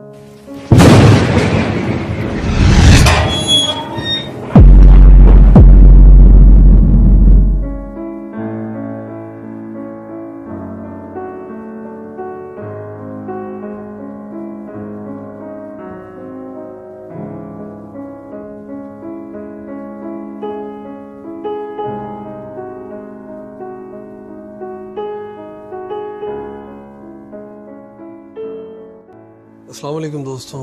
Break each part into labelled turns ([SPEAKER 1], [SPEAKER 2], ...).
[SPEAKER 1] Música Aslam दोस्तों।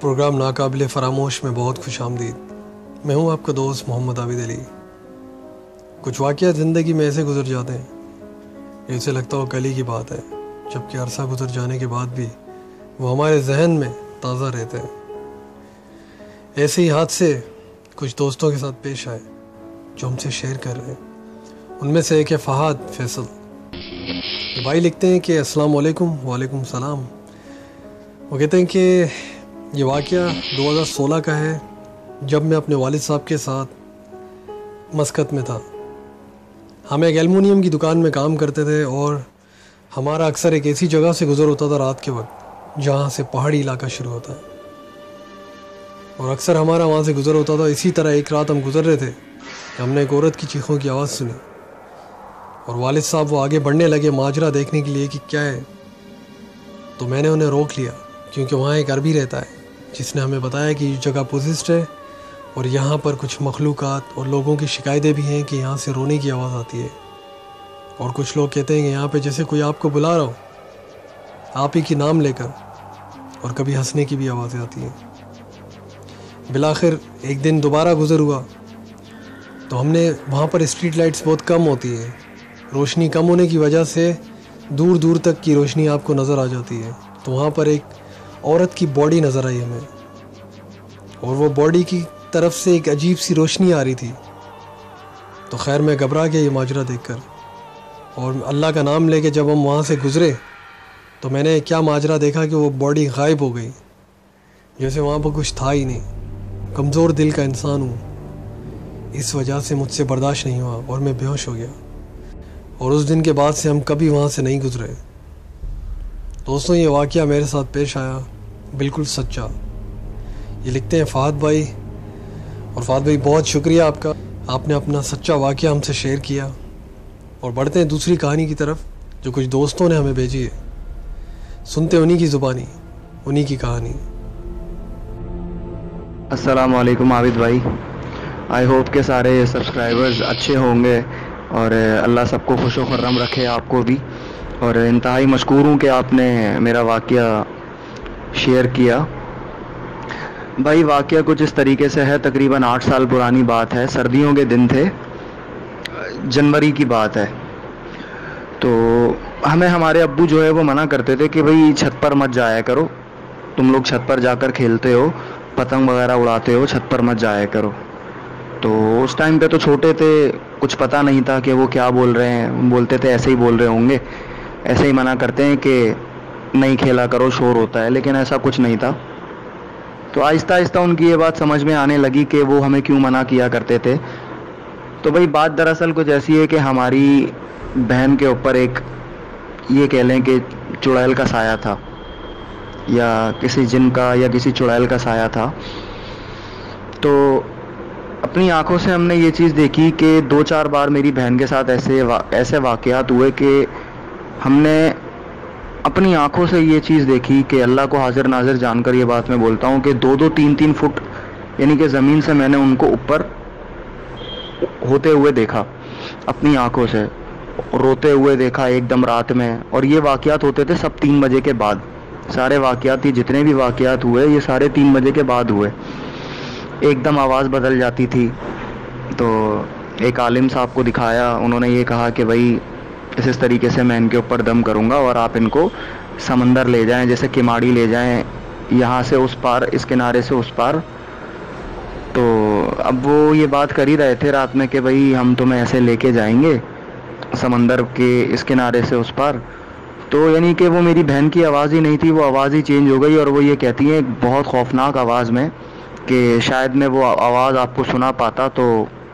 [SPEAKER 1] Programme नाकाबिल फरामोश में बहुत खुश आमदीद। मैं हूँ आपका दोस्त मोहम्मद आबिद अली। कुछ वाक़ ज़िंदगी में ऐसे गुजर जाते हैं। ऐसे लगता हो कल की बात है, जबकि अरसा गुजर जाने के बाद भी वो हमारे जहन में ताज़ा रहते हैं। ऐसे ही हादसे कुछ दोस्तों के साथ पेश आए, जो हमसे शेयर कर रहे हैं। उनमें से एक है फ़हाद फैसल। भाई लिखते हैं कि अस्सलाम वालेकुम वालेकुम सलाम। वो कहते हैं कि ये वाक़ 2016 का है, जब मैं अपने वालिद साहब के साथ मस्कत में था। हम एक एलमिनियम की दुकान में काम करते थे और हमारा अक्सर एक ऐसी जगह से गुज़र होता था रात के वक्त, जहाँ से पहाड़ी इलाका शुरू होता है। और अक्सर हमारा वहाँ से गुज़र होता था। इसी तरह एक रात हम गुज़र रहे थे कि हमने एक औरत की चीखों की आवाज़ सुनी और वालिद साहब वो आगे बढ़ने लगे माजरा देखने के लिए कि क्या है। तो मैंने उन्हें रोक लिया। क्योंकि वहाँ एक अरबी रहता है, जिसने हमें बताया कि ये जगह पोजिस्ट है और यहाँ पर कुछ मखलूक़ और लोगों की शिकायतें भी हैं कि यहाँ से रोने की आवाज़ आती है। और कुछ लोग कहते हैं कि यहाँ पे जैसे कोई आपको बुला रहा हो, आप ही की नाम लेकर और कभी हंसने की भी आवाज़ें आती हैं। बिलाखिर, एक दिन दोबारा गुज़र हुआ तो हमने वहाँ पर स्ट्रीट लाइट्स बहुत कम होती है। रोशनी कम होने की वजह से दूर दूर तक की रोशनी आपको नज़र आ जाती है। तो वहाँ पर एक औरत की बॉडी नज़र आई हमें। और वो बॉडी की तरफ़ से एक अजीब सी रोशनी आ रही थी। तो खैर, मैं घबरा गया ये माजरा देखकर। और अल्लाह का नाम लेके जब हम वहाँ से गुज़रे तो मैंने क्या माजरा देखा कि वो बॉडी गायब हो गई। जैसे वहाँ पर कुछ था ही नहीं। कमज़ोर दिल का इंसान हूँ। इस वजह से मुझसे बर्दाश्त नहीं हुआ और मैं बेहोश हो गया। और उस दिन के बाद से हम कभी वहाँ से नहीं गुज़रे। दोस्तों, ये वाक़ मेरे साथ पेश आया। बिल्कुल सच्चा। ये लिखते हैं फ़ाद भाई। और फ़ाद भाई, बहुत शुक्रिया आपका। आपने अपना सच्चा वाक़ हमसे शेयर किया। और बढ़ते हैं दूसरी कहानी की तरफ़, जो कुछ दोस्तों ने हमें भेजी है। सुनते उन्हीं की ज़ुबानी, उन्हीं की कहानी।
[SPEAKER 2] अस्सलाम वालेकुम आबिद भाई। आई होप के सारे सब्सक्राइबर्स अच्छे होंगे और, अल्लाह सबको खुश खुर्रम रखे आपको भी। और इंतहाई मशहूर हूँ कि आपने मेरा वाक़ शेयर किया। भाई वाक़ कुछ इस तरीके से है, तकरीबन आठ साल पुरानी बात है। सर्दियों के दिन थे, जनवरी की बात है। तो हमें हमारे अब्बू जो है वो मना करते थे कि भाई, छत पर मत जाया करो। तुम लोग छत पर जाकर खेलते हो, पतंग वगैरह उड़ाते हो, छत पर मत जाया करो। तो उस टाइम पे तो छोटे थे, कुछ पता नहीं था कि वो क्या बोल रहे हैं। बोलते थे, ऐसे ही बोल रहे होंगे। ऐसे ही मना करते हैं कि नहीं खेला करो शोर होता है लेकिन ऐसा कुछ नहीं था। तो आहिस्ता आहिस्ता उनकी ये बात समझ में आने लगी कि वो हमें क्यों मना किया करते थे। तो भाई बात दरअसल कुछ ऐसी है कि हमारी बहन के ऊपर एक ये कह लें कि चुड़ैल का साया था या किसी जिन का या किसी चुड़ैल का साया था। तो अपनी आँखों से हमने ये चीज़ देखी कि दो चार बार मेरी बहन के साथ ऐसे वा, ऐसे वाक़ात हुए कि हमने अपनी आँखों से ये चीज़ देखी कि अल्लाह को हाजिर नाजिर जानकर ये बात मैं बोलता हूँ कि दो दो तीन तीन फुट, यानी कि ज़मीन से मैंने उनको ऊपर होते हुए देखा, अपनी आँखों से, रोते हुए देखा एकदम रात में। और ये वाक़ात होते थे सब तीन बजे के बाद। सारे वाक़ात जितने भी वाक़ात हुए, ये सारे तीन बजे के बाद हुए। एकदम आवाज़ बदल जाती थी। तो एक आलिम साहब को दिखाया, उन्होंने ये कहा कि भाई इस इस तरीके से मैं इनके ऊपर दम करूँगा और आप इनको समंदर ले जाएँ, जैसे किमाड़ी ले जाएँ, यहाँ से उस पार, इस किनारे से उस पार। तो अब वो ये बात कर ही रहे थे रात में कि भाई हम तुम्हें ऐसे लेके जाएँगे, समंदर के इस किनारे से उस पार। तो यानी कि वो मेरी बहन की आवाज़ ही नहीं थी, वो आवाज़ ही चेंज हो गई और वो ये कहती हैं बहुत खौफनाक आवाज़ में, कि शायद मैं वो आवाज़ आपको सुना पाता तो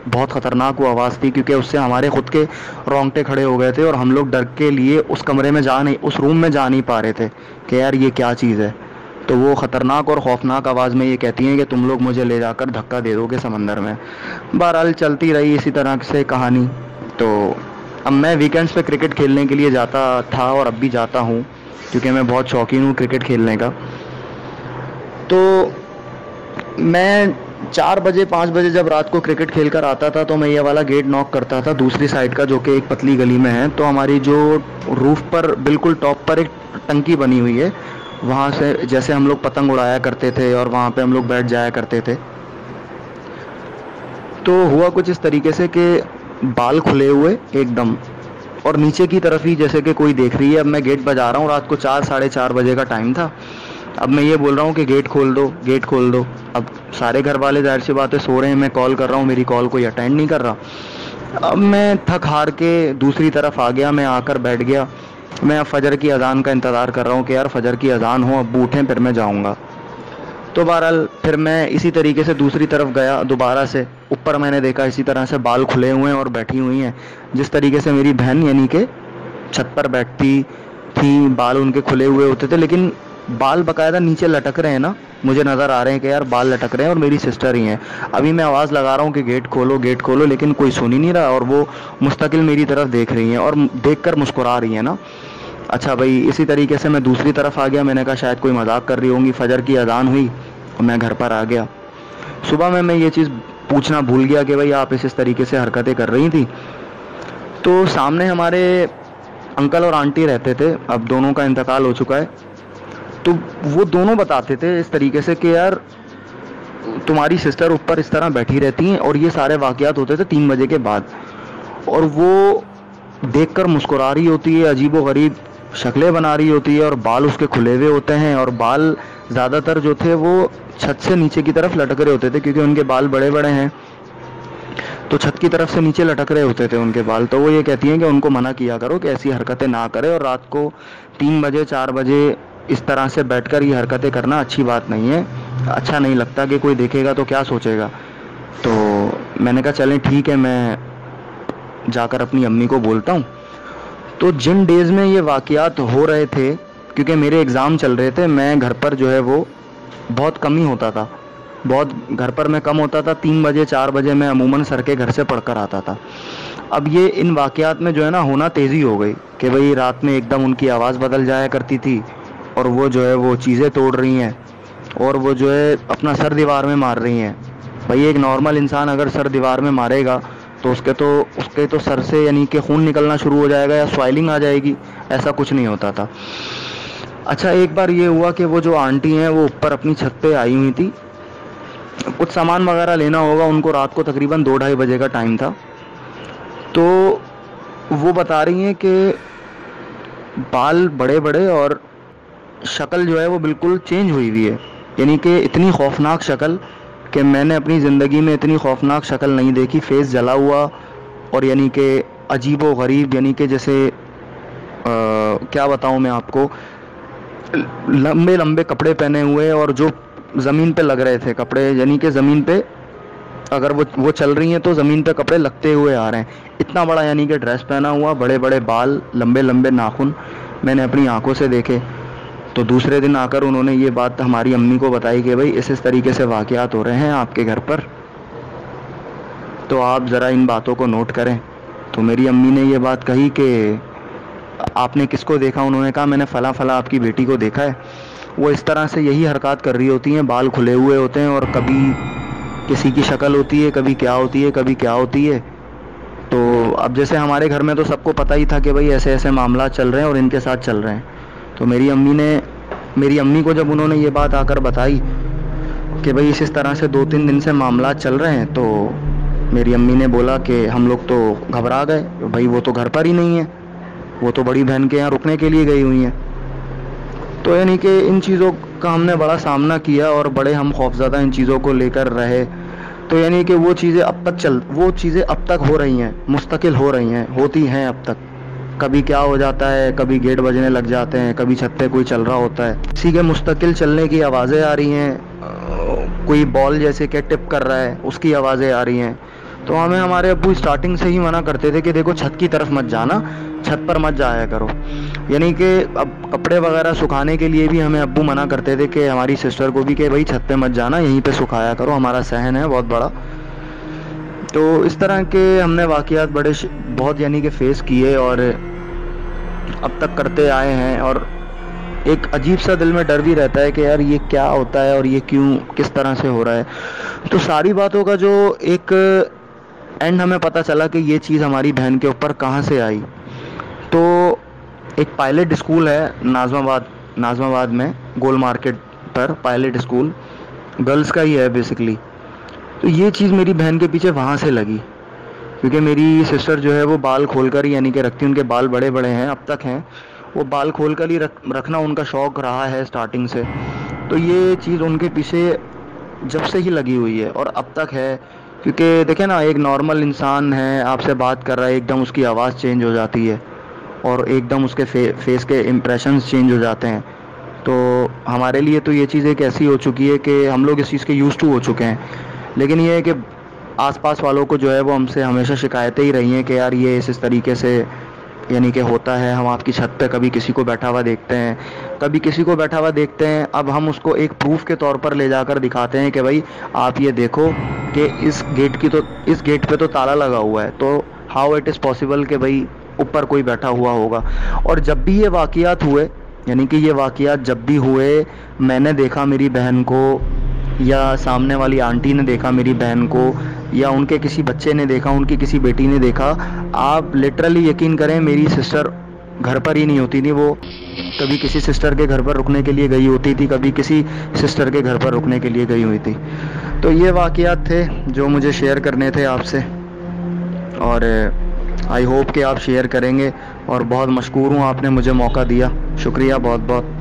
[SPEAKER 2] बहुत ख़तरनाक वो आवाज़ थी क्योंकि उससे हमारे ख़ुद के रोंगटे खड़े हो गए थे और हम लोग डर के लिए उस कमरे में जा नहीं, उस रूम में जा नहीं पा रहे थे कि यार ये क्या चीज़ है। तो वो ख़तरनाक और खौफनाक आवाज़ में ये कहती हैं कि तुम लोग मुझे ले जाकर धक्का दे दोगे समंदर में। बहरहाल चलती रही इसी तरह से कहानी। तो अब मैं वीकेंड्स पे क्रिकेट खेलने के लिए जाता था और अब भी जाता हूँ, क्योंकि मैं बहुत शौकीन हूँ क्रिकेट खेलने का। तो मैं चार बजे, पाँच बजे जब रात को क्रिकेट खेल कर आता था तो मैं ये वाला गेट नॉक करता था दूसरी साइड का, जो कि एक पतली गली में है। तो हमारी जो रूफ पर, बिल्कुल टॉप पर एक टंकी बनी हुई है। वहाँ से जैसे हम लोग पतंग उड़ाया करते थे और वहाँ पे हम लोग बैठ जाया करते थे। तो हुआ कुछ इस तरीके से कि बाल खुले हुए एकदम। और नीचे की तरफ़ ही जैसे कि कोई देख रही है, अब मैं गेट बजा रहा हूँ। रात को चार, साढ़े चार बजे का टाइम था। अब मैं ये बोल रहा हूँ कि गेट खोल दो गेट खोल दो। अब सारे घर वाले ज़ाहिर सी बात सो रहे हैं, मैं कॉल कर रहा हूँ, मेरी कॉल कोई अटेंड नहीं कर रहा। अब मैं थक हार के दूसरी तरफ़ आ गया, मैं आकर बैठ गया। मैं अब फजर की अजान का इंतज़ार कर रहा हूँ कि यार फजर की अजान हो, अब उठें फिर मैं जाऊँगा। तो बहरहाल, फिर मैं इसी तरीके से दूसरी तरफ़ गया दोबारा से। ऊपर मैंने देखा इसी तरह से बाल खुले हुए हैं और बैठी हुई हैं। जिस तरीके से मेरी बहन यानी कि छत पर बैठती थी, बाल उनके खुले हुए होते थे, लेकिन बाल बकायदा नीचे लटक रहे हैं ना, मुझे नज़र आ रहे हैं कि यार बाल लटक रहे हैं और मेरी सिस्टर ही हैं। अभी मैं आवाज़ लगा रहा हूँ कि गेट खोलो गेट खोलो, लेकिन कोई सुन ही नहीं रहा और वो मुस्तकिल मेरी तरफ़ देख रही हैं और देख कर मुस्कुरा रही हैं ना। अच्छा भाई, इसी तरीके से मैं दूसरी तरफ़ आ गया। मैंने कहा शायद कोई मज़ाक कर रही होंगी। फजर की अजान हुई और मैं घर पर आ गया। सुबह में मैं ये चीज़ पूछना भूल गया कि भाई आप इस इस तरीके से हरकतें कर रही थी। तो सामने हमारे अंकल और आंटी रहते थे। अब दोनों का इंतकाल हो चुका है। तो वो दोनों बताते थे इस तरीके से कि यार, तुम्हारी सिस्टर ऊपर इस तरह बैठी रहती हैं और ये सारे वाक़ात होते थे तीन बजे के बाद। और वो देख कर मुस्कुरा रही होती है, अजीब व गरीब शक्लें बना रही होती है और बाल उसके खुले हुए होते हैं और बाल ज़्यादातर जो थे वो छत से नीचे की तरफ़ लटक रहे होते थे क्योंकि उनके बाल बड़े बड़े हैं। तो छत की तरफ़ से नीचे लटक रहे होते थे उनके बाल। तो वो ये कहती हैं कि उनको मना किया करो कि ऐसी हरकतें ना करें और रात को तीन बजे, चार बजे इस तरह से बैठकर ये हरकतें करना अच्छी बात नहीं है। अच्छा नहीं लगता कि कोई देखेगा तो क्या सोचेगा। तो मैंने कहा, चलें, ठीक है, मैं जाकर अपनी अम्मी को बोलता हूँ। तो जिन डेज़ में ये वाक़ात हो रहे थे, क्योंकि मेरे एग्ज़ाम चल रहे थे, मैं घर पर जो है वो बहुत कम ही होता था। बहुत घर पर मैं कम होता था, तीन बजे, चार बजे मैं अमूमन सर के घर से पढ़कर आता था। अब ये इन वाक़ात में जो है ना, होना तेज़ी हो गई कि भाई रात में एकदम उनकी आवाज़ बदल जाया करती थी। और वो जो है वो चीज़ें तोड़ रही हैं और वो जो है अपना सर दीवार में मार रही हैं। भाई, एक नॉर्मल इंसान अगर सर दीवार में मारेगा तो उसके तो उसके तो सर से यानी कि खून निकलना शुरू हो जाएगा या स्वाइलिंग आ जाएगी, ऐसा कुछ नहीं होता था। अच्छा एक बार ये हुआ कि वो जो आंटी हैं, वो ऊपर अपनी छत पे आई हुई थी। कुछ सामान वगैरह लेना होगा, उनको रात को तकरीबन दो ढाई बजे का टाइम था। तो वो बता रही हैं कि बाल बड़े बड़े और शक्ल जो है वो बिल्कुल चेंज हुई हुई है। यानी कि इतनी खौफनाक शक्ल कि मैंने अपनी ज़िंदगी में इतनी खौफनाक शक्ल नहीं देखी। फेस जला हुआ और यानी कि अजीब व गरीब यानी कि जैसे आ, क्या बताऊँ मैं आपको लंबे लंबे कपड़े पहने हुए और जो ज़मीन पे लग रहे थे कपड़े यानी कि ज़मीन पे अगर वो वो चल रही हैं तो ज़मीन पे कपड़े लगते हुए आ रहे हैं। इतना बड़ा यानी कि ड्रेस पहना हुआ बड़े बड़े बाल लंबे लंबे नाखून मैंने अपनी आँखों से देखे। तो दूसरे दिन आकर उन्होंने ये बात हमारी अम्मी को बताई कि भाई, इस इस तरीके से वाक़ात हो रहे हैं आपके घर पर। तो आप ज़रा इन बातों को नोट करें। तो मेरी अम्मी ने ये बात कही कि आपने किसको देखा? उन्होंने कहा, मैंने फ़ला फ़ला आपकी बेटी को देखा है। वो इस तरह से यही हरकत कर रही होती हैं, बाल खुले हुए होते हैं और कभी किसी की शक्ल होती है, कभी क्या होती है, कभी क्या होती है। तो अब जैसे हमारे घर में तो सबको पता ही था कि भाई ऐसे ऐसे मामला चल रहे हैं और इनके साथ चल रहे हैं। तो मेरी अम्मी ने, मेरी अम्मी को जब उन्होंने ये बात आकर बताई कि भाई इस इस तरह से दो तीन दिन से मामला चल रहे हैं तो मेरी अम्मी ने बोला कि हम लोग तो घबरा गए भाई वो तो घर पर ही नहीं है, वो तो बड़ी बहन के यहाँ रुकने के लिए गई हुई हैं। तो यानी कि इन चीज़ों का हमने बड़ा सामना किया और बड़े हम खौफज़दा इन चीज़ों को लेकर रहे। तो यानी कि वो चीज़ें अब तक चल, वो चीज़ें अब तक हो रही हैं, मुस्तकिल हो रही हैं, होती हैं अब तक। कभी क्या हो जाता है, कभी गेट बजने लग जाते हैं, कभी छत पे कोई चल रहा होता है। किसी के मुस्तकिल चलने की आवाज़ें आ रही हैं। कोई बॉल जैसे कि टिप कर रहा है, उसकी आवाज़ें आ रही हैं। तो हमें हमारे अबू स्टार्टिंग से ही मना करते थे कि देखो छत की तरफ़ मत जाना, छत पर मत जाया करो। यानी कि अब कपड़े वगैरह सुखाने के लिए भी हमें अबू मना करते थे कि हमारी सिस्टर को भी कि भाई छत पे मत जाना, यहीं पे सुखाया करो, हमारा सहन है बहुत बड़ा। तो इस तरह के हमने वाक़ात बड़े बहुत यानी कि फ़ेस किए और अब तक करते आए हैं और एक अजीब सा दिल में डर भी रहता है कि यार ये क्या होता है और ये क्यों, किस तरह से हो रहा है। तो सारी बातों का जो एक एंड हमें पता चला कि ये चीज़ हमारी बहन के ऊपर कहाँ से आई। तो एक पायलट स्कूल है नाजमाबाद नाजमाबाद में, गोल मार्केट पर पायलट स्कूल गर्ल्स का ही है बेसिकली तो ये चीज़ मेरी बहन के पीछे वहाँ से लगी। क्योंकि मेरी सिस्टर जो है वो बाल खोल कर ही यानी कि रखती उनके बाल बड़े बड़े हैं अब तक हैं। वो बाल खोल कर ही रख रखना उनका शौक़ रहा है स्टार्टिंग से। तो ये चीज़ उनके पीछे जब से ही लगी हुई है और अब तक है। क्योंकि देखे ना एक नॉर्मल इंसान है आपसे बात कर रहा है एकदम उसकी आवाज़ चेंज हो जाती है और एकदम उसके फे, फेस के इम्प्रेशंस चेंज हो जाते हैं। तो हमारे लिए तो ये चीज़ एक ऐसी हो चुकी है कि हम लोग इस चीज़ के यूज़ टू हो चुके हैं। लेकिन ये है कि आसपास वालों को जो है वो हमसे हमेशा शिकायतें ही रही हैं कि यार ये इस इस तरीके से यानी कि होता है, हम आपकी छत पे कभी किसी को बैठा हुआ देखते हैं। कभी किसी को बैठा हुआ देखते हैं, अब हम उसको एक प्रूफ के तौर पर ले जाकर दिखाते हैं कि भाई आप ये देखो कि इस गेट की तो इस गेट पे तो ताला लगा हुआ है तो हाउ इट इज़ पॉसिबल कि भाई ऊपर कोई बैठा हुआ होगा। और जब भी ये वाक़ात हुए, यानी कि ये वाक़ात जब भी हुए, मैंने देखा मेरी बहन को या सामने वाली आंटी ने देखा, मेरी बहन को, या उनके किसी बच्चे ने देखा, उनकी किसी बेटी ने देखा, आप लिटरली यकीन करें, मेरी सिस्टर घर पर ही नहीं होती थी, वो कभी किसी सिस्टर के घर पर रुकने के लिए गई होती थी, कभी किसी सिस्टर के घर पर रुकने के लिए गई हुई थी। तो ये वाक़ात थे जो मुझे शेयर करने थे आपसे। और आई होप कि आप शेयर करेंगे, और बहुत मशहूर हूँ, आपने मुझे मौका दिया। शुक्रिया बहुत बहुत